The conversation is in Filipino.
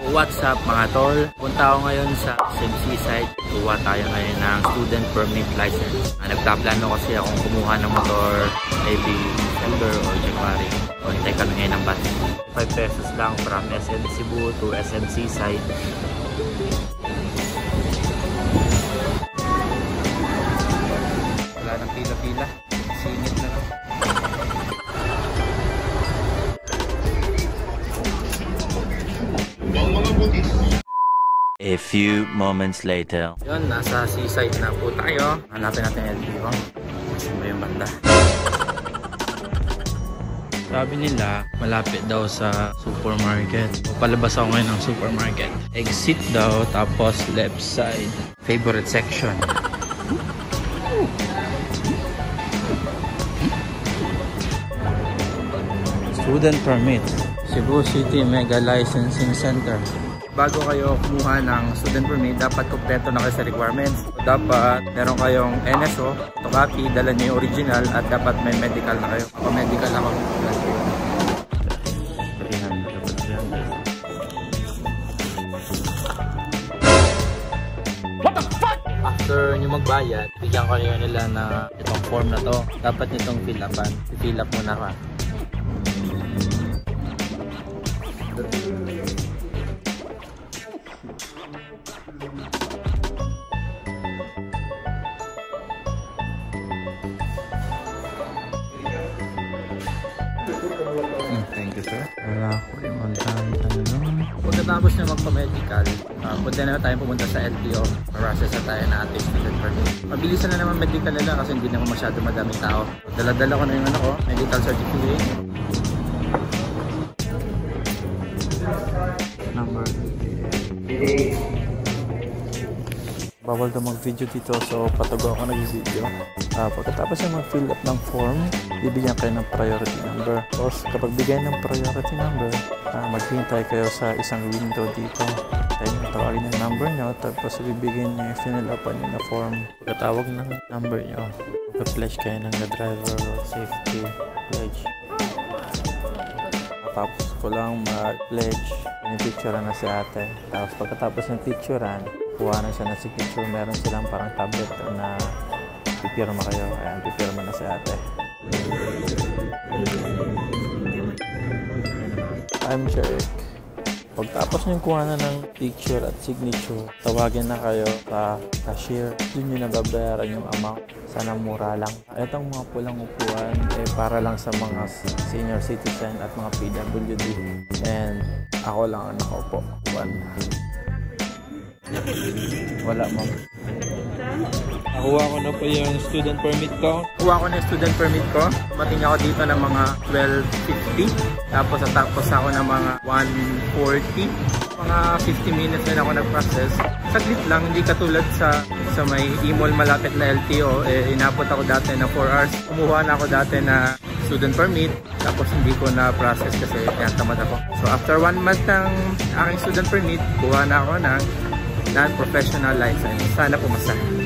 What's up mga tol? Punta ako ngayon sa SMC site. Kuha tayo ngayon ng student permit license. Uh, nagtaplano kasi akong kumuha ng motor maybe December or January. O hintay kami ngayon ng bus. 5 pesos lang from SM Cebu to SMC site. Wala nang pila-pila. Singit A few moments later. Yun, nasa seaside na po tayo. Hanapin natin yung LTO. Saan ba yung banda? Sabi nila, malapit daw sa supermarket. Palabas ako ngayon ng supermarket. Exit daw, tapos left side. Favorite section. Student permit. Cebu City Mega Licensing Center. Bago kayo kumuha ng student permit, dapat kompleto na kayo sa requirements. Dapat meron kayong NSO, photocopy, dala niyo yung original at dapat may medical na kayo. Ako medical ako. 300. What the fuck? After nyo magbayad, bigyan kayo nila na itong form na to. Dapat nitong fill upan. I-fill up muna ka. Mm, thank you, sir. Wala ko yung magdaan ano. Pagkatapos na magpa-medical, uh, punta na tayo pumunta sa LTO. Process na tayo na ating student permit. Mabilisan na naman medical nila kasi hindi naman masyado madaming tao. Dala-dala ko na yung ano ko, medical certificate. Number. Bawal daw mag-video dito so patago ako nag-video. Uh, pagkatapos yung mag-fill up ng form, bibigyan kayo ng priority number. Tapos kapag bigay ng priority number, uh, maghihintay kayo sa isang window dito. Tayo yung tawagin yung number nyo, tapos bibigyan nyo yung fill up nyo na form. Pagkatawag ng number nyo, mag-pledge kayo ng driver safety pledge. Tapos ko lang mag-pledge, pinipicturean na si ate. Tapos pagkatapos ng picturean, kuha na siya ng signature. Meron silang parang tablet na pipirma kayo. Ayan, pipirma na si ate. I'm Jeric. Pagtapos nyo kuha na ng picture at signature, tawagin na kayo sa cashier. Doon nyo nababayaran yung amount. Sana mura lang. Itong mga pulang upuan, eh, para lang sa mga senior citizen at mga PWD. And ako lang ang nakaupo. One. Wala, ma'am. Nakuha ko na po yung student permit ko. Nakuha ko na yung student permit ko. Mating ako dito ng mga 12.50. Tapos natapos ako ng mga 1.40. Mga 50 minutes na ako nag-process. Saglit lang, hindi katulad sa sa may imol malapit na LTO. Eh, inapot ako dati na 4 hours. Kumuha na ako dati na student permit. Tapos hindi ko na process kasi tinatamad ako. So after 1 month ng aking student permit, kuha na ako ng non-professional license. Sana pumasa.